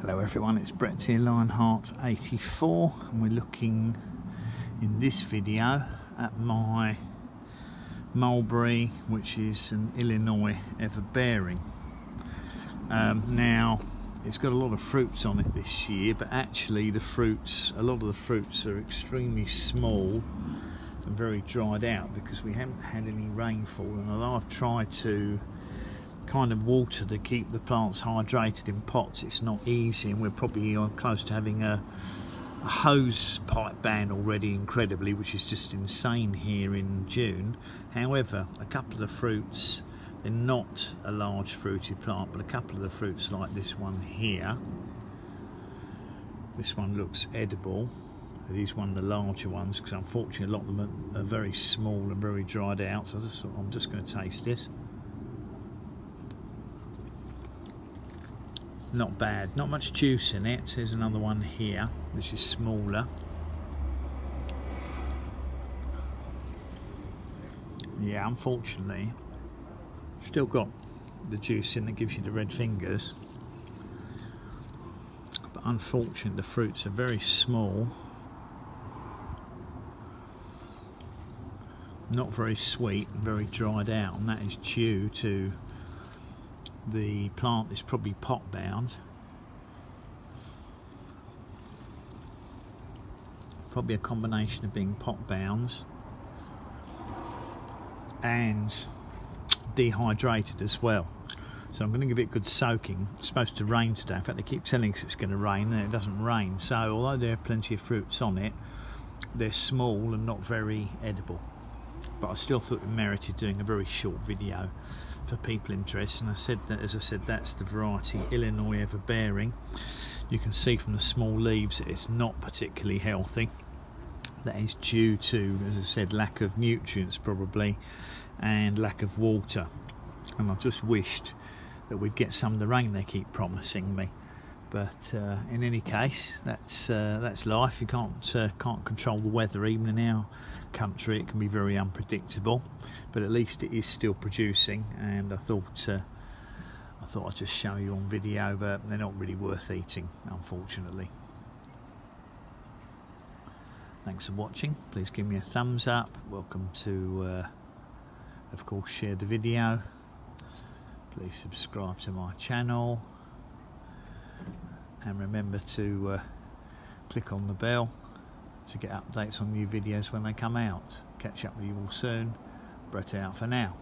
Hello everyone, it's Brett here, Lyonheart 84 and we're looking in this video at my mulberry which is an Illinois Everbearing. Um, now it's got a lot of fruits on it this year but actually the fruits, a lot of the fruits are extremely small and very dried out because we haven't had any rainfall. And I've tried to kind of water to keep the plants hydrated in pots. It's not easy and we're probably uh, close to having a, a hose pipe ban already incredibly which is just insane here in June. However a couple of the fruits they're not a large fruited plant but a couple of the fruits like this one here. This one looks edible. It is one of the larger ones because unfortunately a lot of them are, are very small and very dried out. So I'm just going to taste this not bad. Not much juice in it. There's another one here. This is smaller. Yeah unfortunately still got the juice in that gives you the red fingers. But unfortunately the fruits are very small. Not very sweet very dried out and that is due to the plant is probably pot bound. Probably a combination of being pot bound and dehydrated as well. So I'm going to give it a good soaking. It's supposed to rain today. In fact they keep telling us it's going to rain and it doesn't rain. So although there are plenty of fruits on it they're small and not very edible but I still thought it merited doing a very short video for people interested and I said that as I said that's the variety Illinois Everbearing you can see from the small leaves that it's not particularly healthy. That is due to as I said lack of nutrients probably and lack of water. And I just wished that we'd get some of the rain they keep promising me. But uh, in any case that's uh, that's life. You can't uh, can't control the weather even in our country it can be very unpredictable but at least it is still producing and I thought uh, I thought I'd just show you on video but they're not really worth eating unfortunately. Thanks for watching. Please give me a thumbs up. Welcome to uh, of course share the video. Please subscribe to my channel. And remember to uh, click on the bell to get updates on new videos when they come out. Catch up with you all soon. Brett out for now.